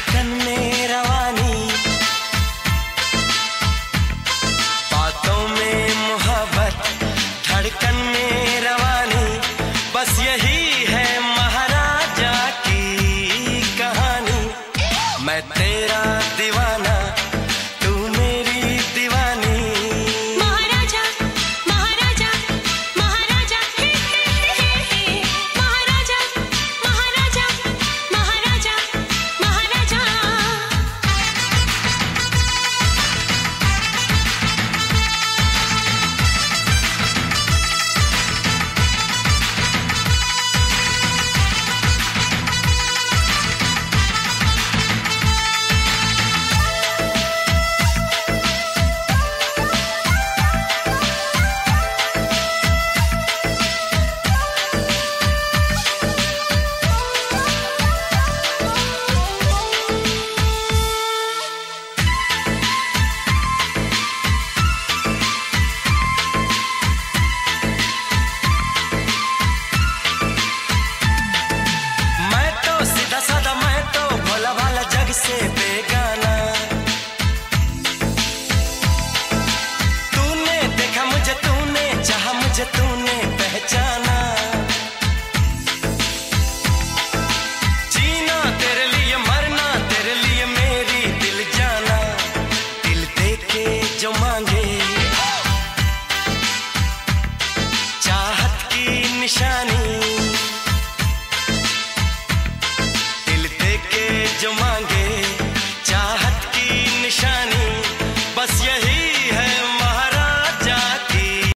धड़कन में रवानी। बातों में मोहब्बत, धड़कन में रवानी। बस यही है महाराजा की कहानी। मैं तेरा